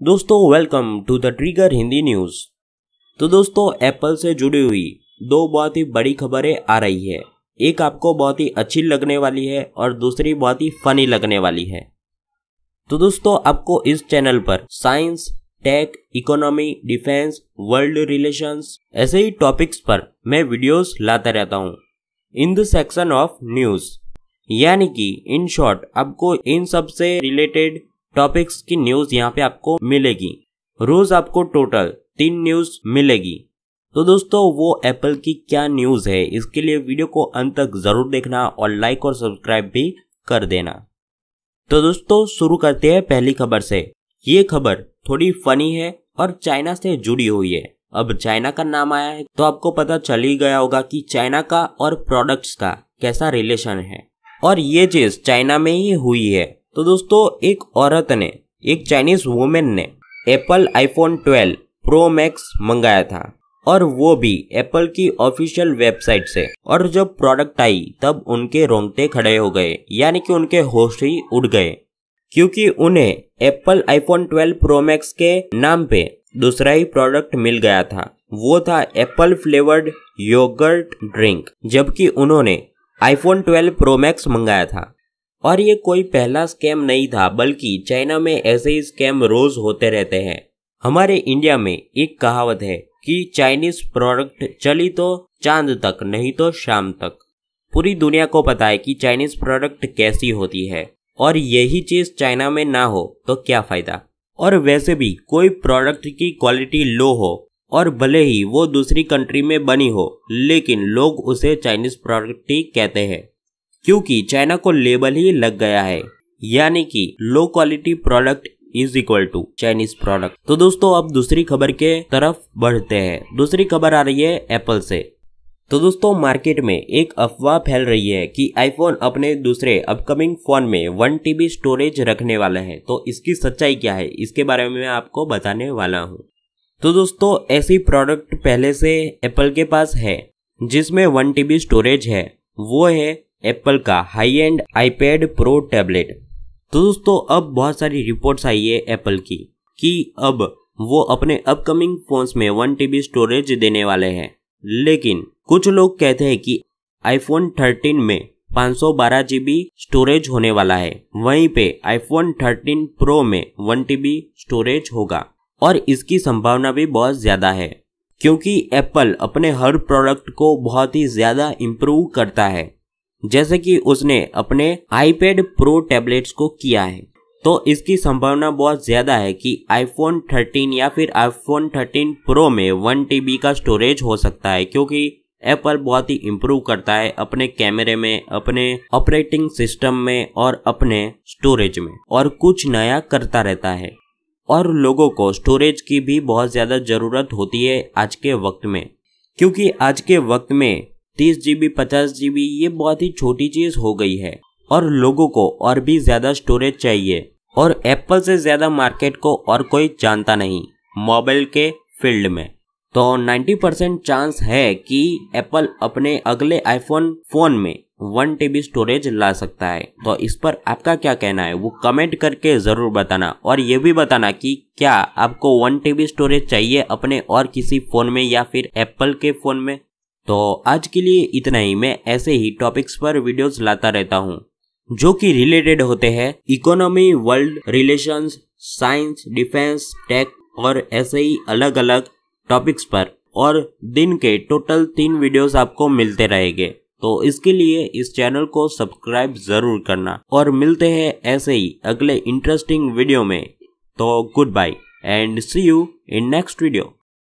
दोस्तों welcome to the trigger Hindi news तो दोस्तों एप्पल से जुड़ी हुई दो बहुत ही बड़ी खबरें आ रही है। एक आपको बहुत ही अच्छी लगने वाली है और दूसरी बहुत ही फनी लगने वाली है। तो दोस्तों, आपको इस चैनल पर science tech economy defence world relations ऐसे ही टॉपिक्स पर मैं वीडियोस लाता रहता हूँ। In the section of news यानी कि इन शॉर्ट आपको इन सबसे रिलेटेड टॉपिक्स की न्यूज़ यहाँ पे आपको मिलेगी। रोज आपको टोटल तीन न्यूज़ मिलेगी। तो दोस्तों, वो एप्पल की क्या न्यूज़ है, इसके लिए वीडियो को अंत तक ज़रूर देखना और लाइक और सब्सक्राइब भी कर देना। तो दोस्तों, शुरू करते हैं पहली खबर से। ये खबर थोड़ी फनी है और चाइना से जुड़ी हुई है। अब चाइना का नाम आया है तो आपको पता चल ही गया होगा कि चाइना का और प्रोडक्ट्स का कैसा रिलेशन है। और ये चीज़ चाइना में ही हुई है। तो दोस्तों, एक औरत ने, एक चाइनीज़ वुमेन ने एप्पल आईफोन 12 प्रो मैक्स मंगाया था और वो भी एप्पल की ऑफिशियल वेबसाइट से। और जब प्रोडक्ट आई, तब उनके रोंगटे खड़े हो गए, यानी कि उनके होश ही उड़ गए, क्योंकि उन्हें एप्पल आईफोन 12 प्रो मैक्स के नाम पे दूसरा ही प्रोडक्ट मिल गया था। वो था एप्पल फ्लेवर्ड योगर्ट ड्रिंक जबकि उन्होंने आईफोन 12 प्रो मैक्स मंगाया था। और ये कोई पहला स्कैम नहीं था, बल्कि चाइना में ऐसे ही स्कैम रोज होते रहते हैं। हमारे इंडिया में एक कहावत है कि चाइनीज़ प्रोडक्ट चली तो चाँद तक, नहीं तो शाम तक। पूरी दुनिया को पता है कि चाइनीज़ प्रोडक्ट कैसी होती है, और यही चीज़ चाइना में ना हो तो क्या फ़ायदा। और वैसे भी कोई प्रोडक्ट की क्वालिटी लो हो, और भले ही वो दूसरी कंट्री में बनी हो, लेकिन लोग उसे चाइनीज़ प्रोडक्ट ही कहते हैं। क्योंकि चाइना को लेबल ही लग गया है। यानी कि low quality product is equal to Chinese product तो दोस्तों, अब दूसरी खबर के तरफ़ बढ़ते हैं। दूसरी खबर आ रही है एप्पल से। तो दोस्तों मार्केट में एक अफवाह फैल रही है कि आईफोन अपने दूसरे अपकमिंग फ़ोन में वन टीबी स्टोरेज रखने वाला है। तो इसकी सच्चाई क्या है, इसके बारे में मैं आपको बताने वाला हूँ। तो दोस्तों, ऐसी प्रोडक्ट पहले से एप्पल के पास है, जिसमें वन टीबी स्टोरेज है। वो है एप्पल का high end iPad Pro tablet तो दोस्तों, अब बहुत सारी रिपोर्ट्स आई है एप्पल की, कि अब वो अपने अपकमिंग फोन्स में वन टीबी स्टोरेज देने वाले हैं। लेकिन कुछ लोग कहते हैं कि आईफोन 13 में 512 जीबी स्टोरेज होने वाला है। वहीं पे आईफोन 13 प्रो में वन टीबी स्टोरेज होगा। और इसकी संभावना भी बहुत ज़्यादा है, क्योंकि एप्पल अपने हर प्रोडक्ट को बहुत ही ज़्यादा इम्प्रूव करता है। जैसे कि उसने अपने आईपैड प्रो टैबलेट्स को किया है। तो इसकी संभावना बहुत ज़्यादा है कि आईफोन 13 या फिर आईफोन 13 प्रो में वन टीबी का स्टोरेज हो सकता है, क्योंकि एप्पल बहुत ही इम्प्रूव करता है अपने कैमरे में, अपने ऑपरेटिंग सिस्टम में और अपने स्टोरेज में और कुछ नया करता रहता है। और लोगों को स्टोरेज की भी बहुत ज़्यादा ज़रूरत होती है आज के वक्त में, क्योंकि आज के वक्त में तीस जीबी पचास जीबी ये बहुत ही छोटी चीज़ हो गई है। और लोगों को और भी ज़्यादा स्टोरेज चाहिए। और एप्पल से ज़्यादा मार्केट को और कोई जानता नहीं मोबाइल के फ़ील्ड में। तो 90 परसेंट चांस है कि एप्पल अपने अगले आईफोन फ़ोन में वन टीबी स्टोरेज ला सकता है। तो इस पर आपका क्या कहना है? वो कमेंट करके ज़रूर बताना। और ये भी बताना कि क्या आपको वन टीबी स्टोरेज चाहिए अपने और किसी फ़ोन में या फिर एप्पल के फ़ोन में? तो आज के लिए इतना ही। मैं ऐसे ही टॉपिक्स पर वीडियोस लाता रहता हूँ, जो कि रिलेटेड होते हैं। Economy world relations science defence tech और ऐसे ही अलग अलग टॉपिक्स पर। और दिन के टोटल तीन वीडियोस आपको मिलते रहेंगे। तो इसके लिए इस चैनल को सब्सक्राइब ज़रूर करना। और मिलते हैं ऐसे ही अगले इंटरेस्टिंग वीडियो में। तो good bye and see you in next video